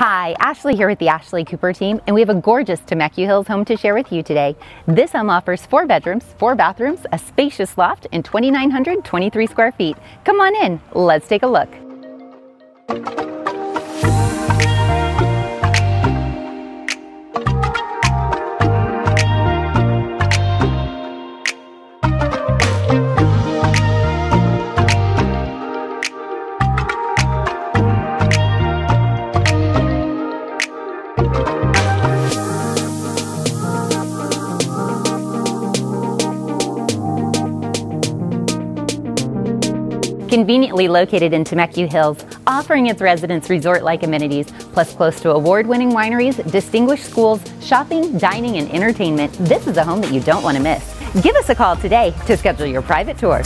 Hi, Ashley here with the Ashley Cooper team, and we have a gorgeous Temeku Hills home to share with you today. This home offers four bedrooms, four bathrooms, a spacious loft, and 2,923 square feet. Come on in, let's take a look. Conveniently located in Temeku Hills, offering its residents resort-like amenities, plus close to award-winning wineries, distinguished schools, shopping, dining, and entertainment, this is a home that you don't want to miss. Give us a call today to schedule your private tour.